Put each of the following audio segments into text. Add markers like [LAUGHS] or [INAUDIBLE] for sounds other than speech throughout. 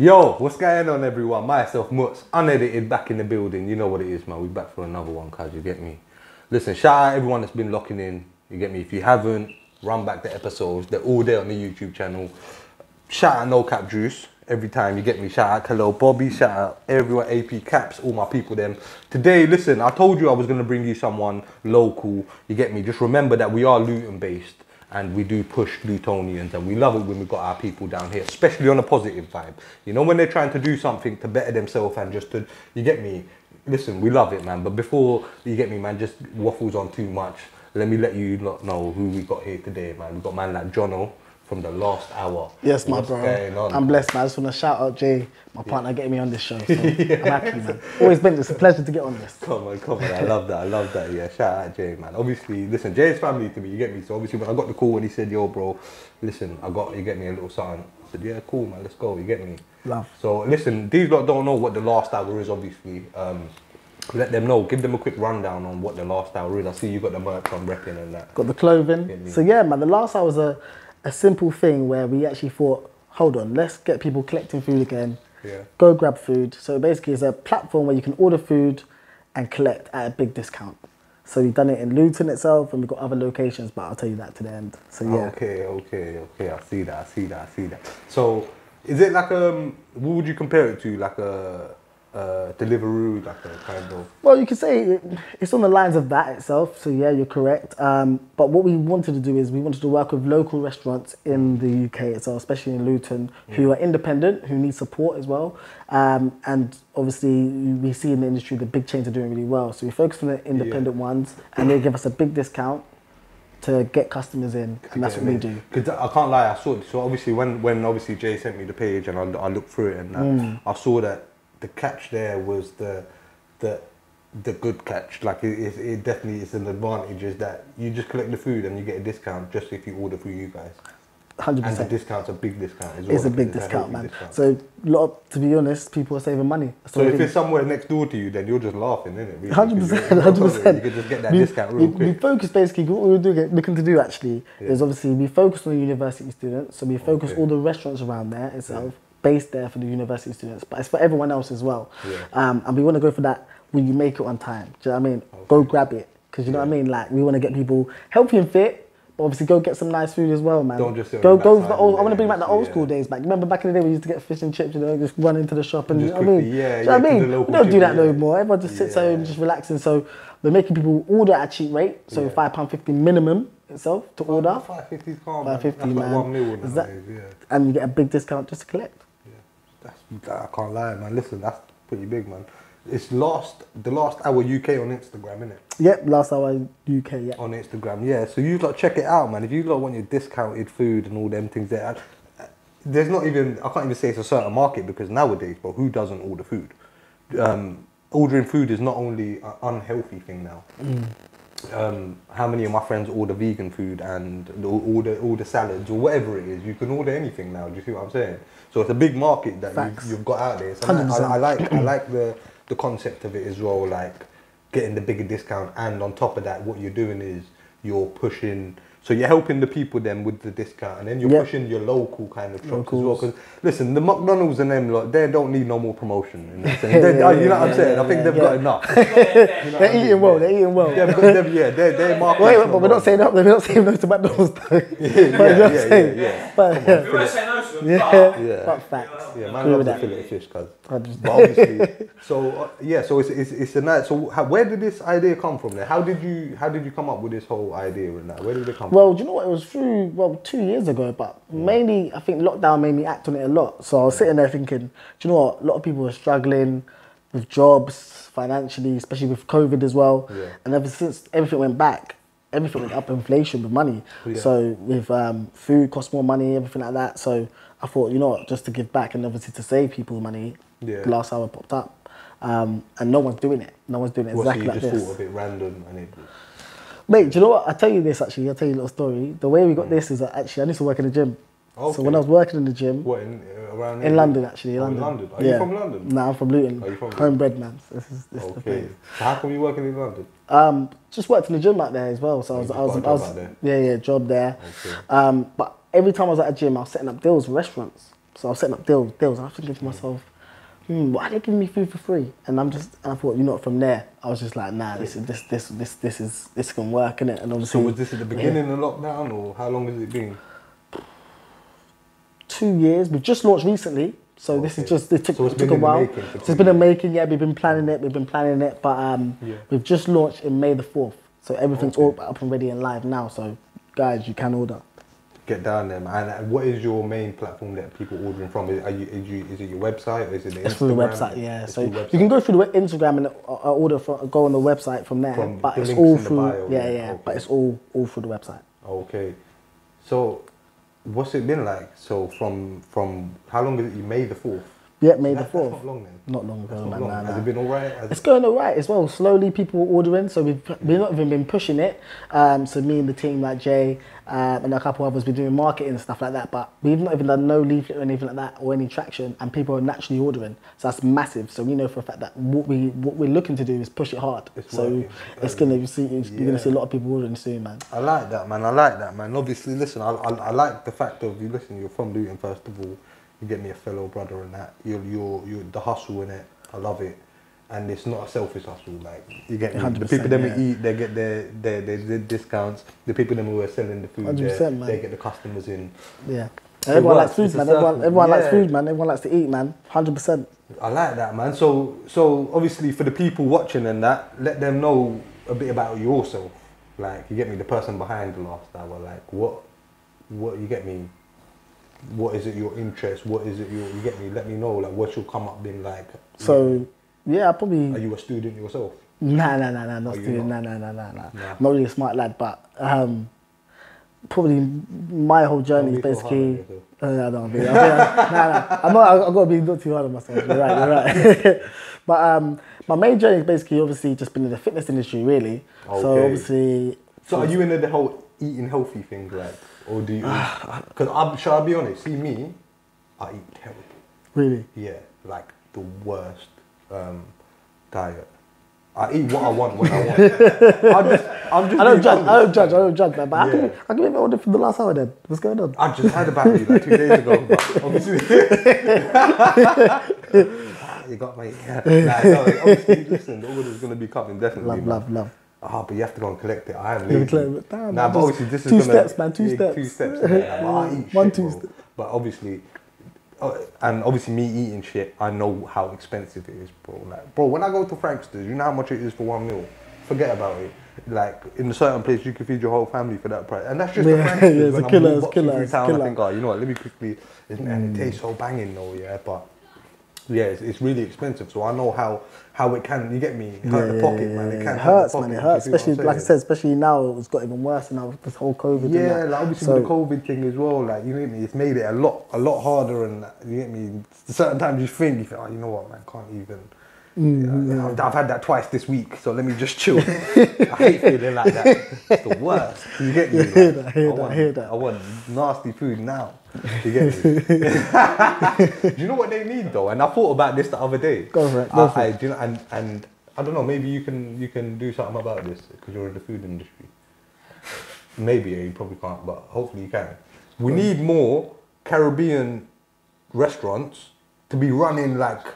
Yo, what's going on, everyone? Myself, Mutss, unedited, back in the building. You know what it is, man. We back for another one, cuz you get me. Listen, shout out everyone that's been locking in. You get me. If you haven't, run back the episodes. They're all there on the YouTube channel. Shout out No Cap Juice every time you get me. Shout out Hello Bobby. Shout out everyone, AP Caps, all my people. Them today. Listen, I told you I was gonna bring you someone local. You get me. Just remember that we are Luton based and we do push Lutonians and we love it when we've got our people down here, especially on a positive vibe. You know, when they're trying to do something to better themselves and just to, you get me, listen, we love it, man. But before you get me, man, just waffles on too much, let me let you lot know who we got here today, man. We got man like Jono from the last hour. Yes, my What's bro. I'm blessed, man. I just want to shout out Jay, my partner, getting me on this show. [LAUGHS] So I'm happy, man. Always been it's a pleasure to get on this. Come on, come on. I love that. I love that. Yeah, shout out Jay, man. Obviously, listen, Jay's family to me, you get me? So obviously when I got the call and he said, yo, bro, listen, I got, you get me a little something. I said, yeah, cool, man, let's go, you get me? Love. So listen, these lot don't know what the last hour is, obviously. Um, let them know. Give them a quick rundown on what the last hour is. I see you got the merch on repping and that. Got the clothing. So yeah, man. The last hour was a, a simple thing where we actually thought, hold on, let's get people collecting food again. Yeah. Go grab food. So basically, it's a platform where you can order food and collect at a big discount. So we've done it in Luton itself, and we've got other locations, but I'll tell you that to the end. So yeah. Okay, okay, okay. I see that. I see that. I see that. So, is it like um? What would you compare it to? Like a, uh, Deliveroo, like a kind of. Well, you could say it's on the lines of that itself. So yeah, you're correct. Um, but what we wanted to do is we wanted to work with local restaurants in the UK itself, especially in Luton, who are independent, who need support as well. Um, and obviously, we see in the industry the big chains are doing really well. So we focus on the independent ones, and they give us a big discount to get customers in, and that's what we do. Because I can't lie, I saw it. So obviously, when when obviously Jay sent me the page and I, I looked through it and that, Mm. I saw that the catch there was the the the good catch. Like it, it, it definitely is an advantage is that you just collect the food and you get a discount just if you order through you guys. 100%. And the discount's a big discount as well. It's a big discount, man. discount. So, lot, to be honest, people are saving money. So if it it's somewhere next door to you, then you're just laughing, isn't it? Hundred percent, [LAUGHS] hundred percent. You could just get that we, discount we, real we quick. focus basically. What we were doing, looking to do actually Yeah. is obviously we focus on the university students. So we focus Okay. all the restaurants around there itself, based there for the university students, but it's for everyone else as well. Yeah. Um, and we want to go for that when you make it on time. Do you know what I mean? Go grab it because you know what I mean. Like we want to get people healthy and fit. But obviously, go get some nice food as well, man. Don't just go go. The old, I want to bring back the old yeah. school days back. Remember back in the day we used to get fish and chips, you know, just run into the shop and Just you know what I mean. yeah, Do you yeah, know what I mean? We don't do that no more. Everyone just sits Yeah. home, just relaxing. So we're making people order at a cheap rate. So Yeah. five pound fifty minimum itself to order, Five fifty calm. Five fifty, That's like man. one mil Is that- yeah. and you get a big discount just to collect. I can't lie, man. Listen, that's pretty big, man. It's last the last hour UK on Instagram, innit? Yep, last hour UK. Yeah. On Instagram, yeah. So you lot check it out, man. If you lot want your discounted food and all them things there, there's not even I can't even say it's a certain market because nowadays, but who doesn't order food? Um, ordering food is not only an unhealthy thing now. Um, how many of my friends order vegan food and order order salads or whatever it is? You can order anything now. Do you see what I'm saying? So it's a big market that Facts. you, you've got out there. So I, 100%. I like I like the the concept of it as well. Like getting the bigger discount, and on top of that, what you're doing is you're pushing. So you're helping the people then with the discount, and then you're Yep. pushing your local kind of shops as well. Because listen, the McDonald's and them, like, they don't need no more promotion. In that sense. [LAUGHS] Yeah, They- yeah, you know what I'm saying? yeah, I think yeah, they've got [LAUGHS] enough. They're eating well. They're eating well. Yeah, because they've, yeah, their their [LAUGHS] market. Wait, but we're not saying that. We're not saying no to McDonald's though. yeah, yeah, yeah, yeah, yeah. But [LAUGHS] yeah, We won't say no to them, yeah, Yeah. but facts. Yeah, Agree man loves with a that. fillet of fish, cuz. [LAUGHS] Obviously, so uh, yeah, so it's, it's it's a nice. So how, where did this idea come from? Then how did you how did you come up with this whole idea and that? Where did it come Well, do you know what? It was through well two years ago, but mainly I think lockdown made me act on it a lot. So I was sitting there thinking, do you know what? A lot of people are struggling with jobs financially, especially with COVID as well. Yeah. And ever since everything went back, everything went up inflation with money. Yeah. So with um, food costs more money, everything like that. So I thought, you know what, just to give back and obviously to save people money. Yeah. Last hour popped up, um, and no one's doing it. No one's doing it What, so you just thought of it random and it. Mate, do you know what? I'll tell you this actually. I'll tell you a little story. The way we got this is that actually I used to work in the gym. Okay. So when I was working in the gym, What in uh, around in? London actually, in Oh, in London. London. Are you from London? Nah, I'm from Luton. Are you from Homebred man. This is this is the Okay. So how come you working in London? Um, just worked in the gym out there as well. So I Oh, was, you I was, a I was, job out yeah, yeah, job there. Okay. Um, but every time I was at a gym, I was setting up deals with restaurants. So I was setting up deals, deals. And I was thinking to myself, hmm, why are they giving me food for free? And I'm just, and I thought, you know, from there, I was just like, nah, this is this this this this is this can work, innit? And obviously, So was this at the beginning of lockdown, or how long has it been? two years. We've just launched recently, so this is just it took, So took a while. making So it's been a making. Yeah, we've been planning it. We've been planning it, but um, Yeah. we've just launched in May the fourth. So everything's Okay. all up and ready and live now. So guys, you can order. Get down there, man. And what is your main platform that people are ordering from? Is, are you, is, you, is it your website? Or is it the It's through the website, yeah. It's So the you can go through the Instagram and uh, order from, go on the website from there. From but the it's all through, bio, yeah, yeah, yeah. okay. But it's all all through the website. Okay. So, what's it been like? So from from how long is it? You May the fourth. Yeah, May the That- fourth. That's not long then. Not long ago, not man. long. nah, Has it been alright? Has It's it- going alright as well. Slowly, people are ordering, so we've we've not even been pushing it. Um, so me and the team, like Jay um, and a couple others, been doing marketing and stuff like that. But we've not even done no leaflet or anything like that or any traction, and people are naturally ordering. So that's massive. So we know for a fact that what we what we're looking to do is push it hard. It's so working. it's gonna you see you're gonna see a lot of people ordering soon, man. I like that, man. I like that, man. Obviously, listen, I, I, I like the fact of you. Listen, you're from Luton, first of all. You get me a fellow brother and that. You're, you're, you're the hustle in it. I love it, and it's not a selfish hustle. Like you get me. The people that yeah. we eat, they get their, their, their, their discounts. The people that who are selling the food, 100%, they, get the customers in. Yeah. Everyone likes food, man. Everyone, everyone likes food, man. Everyone likes to eat, man. Hundred percent. I like that, man. So, so obviously for the people watching and that, let them know a bit about yourself. Like, you get me, the person behind the last hour. Like, what, what you get me? What is it your interest? What is it your? You get me? Let me know. Like, what's your come up been like? So yeah, I probably are you a student yourself? Nah, nah, nah, nah, not you student. not? Nah, nah, nah, nah, nah. Nah. Not really a smart lad, but um, probably my whole journey is Don't be so hard on basically. Uh, I don't be. I'm, nah, nah. I'm not. I- I've got to be not too hard on myself. You're right. You're right. [LAUGHS] but um, my main journey is basically obviously just been in the fitness industry, really. So Okay. obviously, So, are you into the whole eating healthy thing, like, or do you? Because I'm. Shall I be honest? See me, I eat terrible. really. Yeah, like the worst um, diet. I eat what I want when I want. [LAUGHS] I'm just, I'm just I don't judge. honest. I don't judge. I don't judge, man. But I can. I can even order for the last hour. Then what's going on? I just heard about you like two days ago, obviously. [LAUGHS] [LAUGHS] you got my. Yeah. Nah, no, obviously, listen, the order's going to be coming, definitely. Love, man. love, love. Ah, but you have to go and collect it. I am lazy. collect it. Damn, nah, but obviously this is two gonna, steps, man, two yeah, steps. Two steps. Like, [LAUGHS] eat One, shit, two steps. But obviously, uh, and obviously me eating shit, I know how expensive it is, bro. Like, bro, when I go to Franksters, you know how much it is for one meal. Forget about it. Like in a certain place, you can feed your whole family for that price, and that's just Yeah, the yeah, [LAUGHS] Franksters. it's when a killer, it's killer, it's town, killer. I think, oh, you know what? Let me quickly. It's, And it tastes so banging, though, yeah. But yeah, it's, it's really expensive, so I know how how it can. You get me? Hurt the pocket, man. It can It hurts, the man. It hurts, see what I'm especially like I said, especially now it's got even worse now with this whole COVID. Yeah, like obviously So- the COVID thing as well, like you get me, it's made it a lot a lot harder and you get me. Certain times you think you think, oh, you know what, man, can't even. Mm, Yeah, I've, I've had that twice this week, so let me just chill. [LAUGHS] I hate feeling like that. It's the worst. You get me? [LAUGHS] I hear that, I Like, hear that, I want, hear that. I want nasty food now. You get me? [LAUGHS] do you know what they need though? And I thought about this the other day. Go for it, go I, for I, it. do you know, and and I don't know. Maybe you can you can do something about this because you're in the food industry. Maybe you probably can't, but hopefully you can. We need more Caribbean restaurants to be running like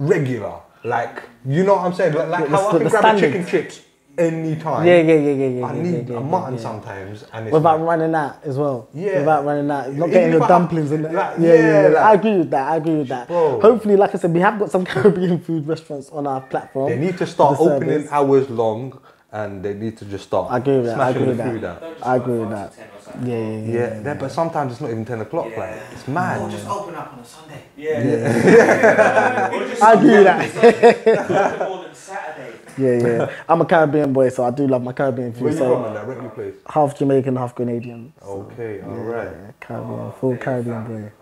regular, like you know what I'm saying, like, like The- how I the- can the grab a chicken chips anytime. Yeah, yeah, yeah, yeah, yeah. I yeah, need yeah, a mutton yeah. sometimes, and it's Without like, running out as well. Yeah. Without running out. Not getting your dumplings and that. like, yeah, yeah, yeah, yeah. like- I agree with that. I agree with that. Bro. Hopefully, like I said, we have got some [LAUGHS] Caribbean food restaurants on our platform. they need to start opening hours long, and they need to just start I agree with that. I agree with food that. out. Don't just I agree with that. to 10 or something. Yeah, yeah, yeah. Yeah, yeah, but sometimes it's not even ten o'clock. Like it's mad. Or just open up on a Sunday. Yeah. [LAUGHS] Or just I agree with that. more than Saturday. Yeah, yeah. I'm a Caribbean boy, so I do love my Caribbean Where food. you from, So in that regular place? half Jamaican, half Grenadian. Okay, all right. Yeah, Caribbean, full oh, Caribbean boy.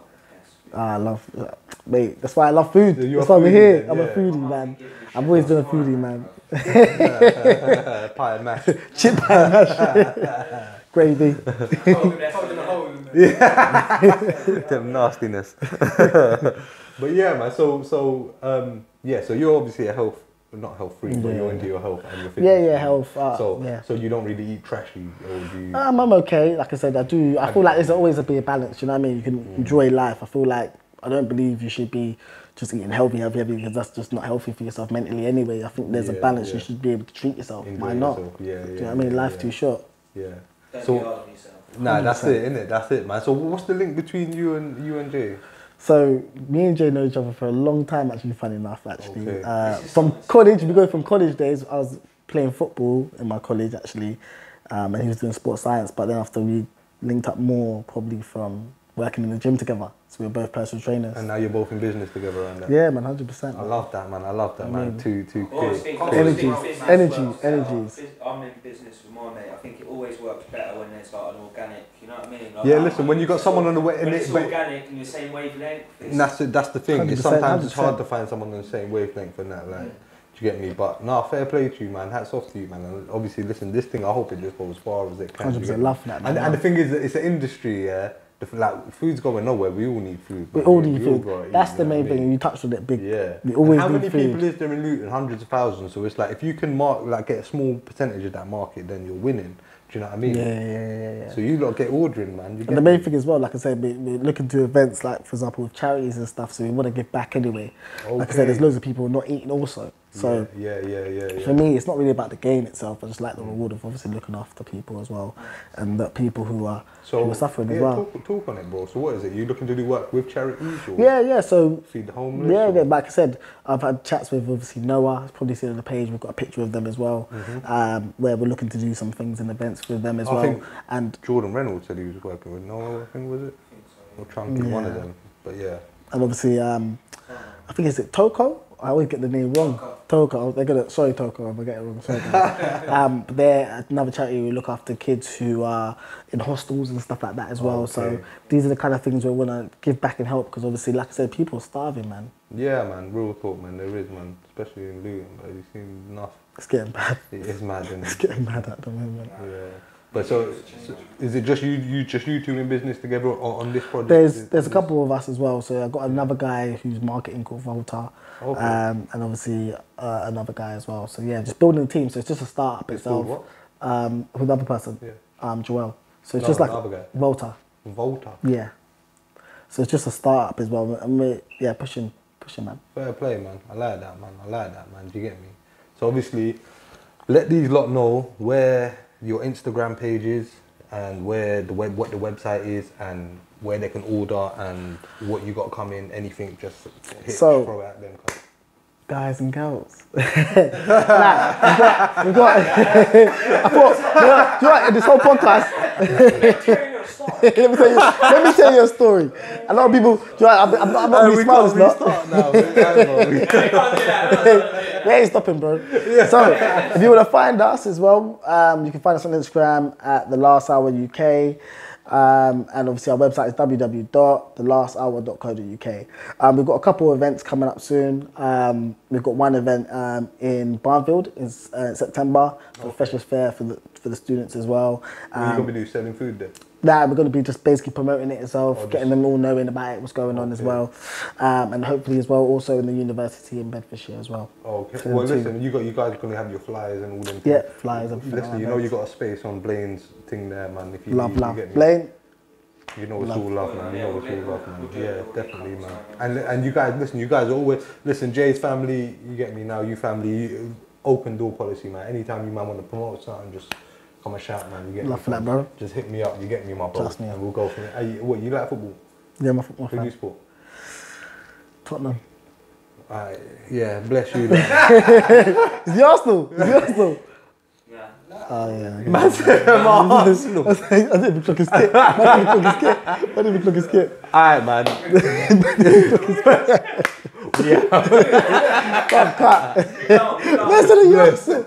Ah, I love, mate. That's why I love food. Yeah, you're that's why we're here. I'm a foodie, man. I've always been a foodie, man. Pie and mash. [LAUGHS] Chip pie and mash, [LAUGHS] gravy. Holding a hole in. Them nastiness. [LAUGHS] but yeah, man. So so um, yeah. So you're obviously a health not health free, but you're Yeah. into your health and your Yeah, fitness. yeah, yeah, health. Uh, So, yeah. so you don't really eat trashy, or do you? Um, I'm okay. Like I said, I do. I feel like there's always a be a balance. You know what I mean? You can Mm. enjoy life. I feel like I don't believe you should be just eating healthy, healthy, healthy because that's just not healthy for yourself mentally anyway. I think there's a balance. yeah. You should be able to treat yourself. Enjoy Why not? yourself. Yeah, Do you know what I mean? yeah, Life yeah. too short. yeah. Don't So- be hard on yourself. Nah, that's it, innit? That's it, man. So what's the link between you and you and Jay? So me and Jay know each other for a long time. Actually, funny enough, actually, Okay. uh, from college. We go from college days. I was playing football in my college actually, um, and he was doing sports science. But then after we linked up more, probably from working in the gym together. So we were both personal trainers. And now you're both in business together and that. yeah, man, hundred percent. I love that, man. I love that, man. Mm. Two, two Always great. think- great- always think Energies, business energies, works better. energies. Bus- I'm in business with my mate. I think it always works better when there's like an organic. You know what I mean? Like, Yeah, I'm- listen, when you got someone on the way- when and it's it- organic and the same wavelength. it's- And that's it, that's the thing. It's 100%, sometimes it's hard to find someone on the same wavelength and that. Like, do you get me? But no, fair play to you, man. Hats off to you, man. And obviously, listen, this thing, I hope it just goes as far as it can. 100% love that. Man. And, and the thing is, it's an industry, yeah. The, like, food's going nowhere. We all need food. we all need food. gotta eat, That's the main thing. You touched on it big. Yeah. We always and how many food. people is there in Luton? Hundreds of thousands. So it's like if you can mark like get a small percentage of that market, then you're winning. Do you know what I mean? Yeah, yeah, yeah, yeah. So you lot get ordering, man. You And the main me? thing as well, like I said, we, we're looking to events like, for example, with charities and stuff. So we want to give back anyway. Like I said, there's loads of people not eating also. So yeah, yeah, yeah, yeah. for me, it's not really about the game itself. I just like the reward of obviously looking after people as well, and the people who are so who are suffering yeah, as well. Talk, talk on it, bro. So what is it? You looking to do work with charities or Yeah, yeah. So feed the homeless? Yeah, yeah, like I said, I've had chats with obviously Noah. It's probably seen on the page. We've got a picture of them as well, um, where we're looking to do some things and events with them as Mm-hmm. I well. think- And Jordan Reynolds said he was working with Noah. I think was it or Chunky, one of them. But yeah, and obviously, um, I think is it Toko. I always get the name wrong. Toko. They're gonna sorry Toko if I get it wrong. Sorry. [LAUGHS] um, but they're another charity we look after kids who are in hostels and stuff like that as well. So these are the kind of things we want to give back and help because obviously, like I said, people are starving, man. yeah, man. Real talk, man. There is, man. Especially in Luton, but you seen enough. It's getting bad. It is mad, isn't It's getting mad at the moment. Yeah. But so, so is it just you, you, just you two in business together on, on this project? There's there's a couple of us as well. So I've got another guy who's marketing called Volta, Okay. um, and obviously uh, another guy as well. So yeah, just building a team. So it's just a startup It's itself. Um, with another person, Yeah. um, Joel. So it's No, just like guy. Volta. Volta. Yeah. So it's just a startup as well. And we're yeah pushing pushing man. Fair play, man. I like that, man. I like that, man. Do you get me? So obviously, let these lot know where your Instagram pages and where the web, what the website is, and where they can order and what you got coming. Anything, just hit, So- throw at them. Guys and girls. [LAUGHS] nah, we've [LAUGHS] got, [LAUGHS] we've got I thought, you know, you know this whole podcast, let me tell you, let me tell you a story. A lot of people, do you know, I'm, I'm not, I'm not really smiling, not. now. Bro. we ain't stopping, bro. So, if you want to find us as well, um, you can find us on Instagram at the Last Hour UK. Um, and obviously, our website is www.thelasthour.co.uk. Um, we've got a couple of events coming up soon. Um, we've got one event um, in Barnfield in uh, September for the Freshers Fair for the, for the students as well. What you Um, gonna be doing? Selling food there? Nah, we're going to be just basically promoting it itself, Oh, getting them all knowing about it, what's going on as well, um, and hopefully as well also in the university in Bedfordshire as well. Okay. So Well, listen, you got you guys are gonna have your flyers and all them. Yeah, things. flyers and Listen, you know you got a space on Blaine's thing there, man. If you love, you love. get me. Blaine, You know it's Love. all love, man. You know it's Yeah, all love, man. we'll do it. Yeah, We'll do it. definitely, man. And and you guys, listen, you guys always listen. Jay's family, you get me now. You family, you, open door policy, man. Anytime you man want to promote something, just come and shout, man. You get Love me, for that, bro. Just hit me up. You get me, my bro. Trust me. And we'll go from there. Hey, what you like football? yeah, my, my Who do you fan. support? Tottenham. Alright, yeah, bless you. [LAUGHS] Is the Arsenal? Is the Arsenal? Ah, yeah. Oh yeah. man said [LAUGHS] I'm [LAUGHS] Arsenal. I didn't even clock his kit. I didn't even clock his kit. I didn't even clock his kit. Alright, man. Cut, cut. You don't, you. Listen to the Arsenal.